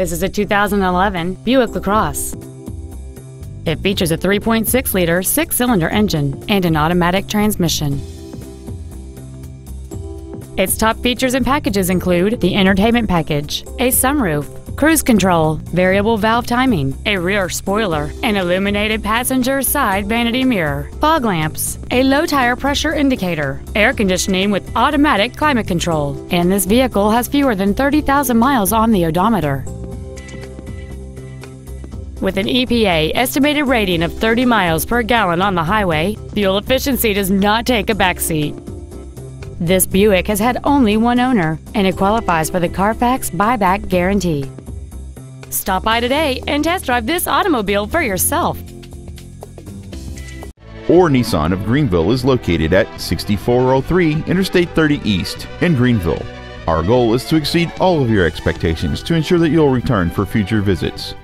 This is a 2011 Buick LaCrosse. It features a 3.6 liter six cylinder engine and an automatic transmission. Its top features and packages include the entertainment package, a sunroof, cruise control, variable valve timing, a rear spoiler, an illuminated passenger side vanity mirror, fog lamps, a low tire pressure indicator, air conditioning with automatic climate control, and this vehicle has fewer than 30,000 miles on the odometer. With an EPA estimated rating of 30 miles per gallon on the highway, fuel efficiency does not take a backseat. This Buick has had only one owner, and it qualifies for the Carfax buyback guarantee. Stop by today and test drive this automobile for yourself. Orr Nissan of Greenville is located at 6403 Interstate 30 East in Greenville. Our goal is to exceed all of your expectations to ensure that you'll return for future visits.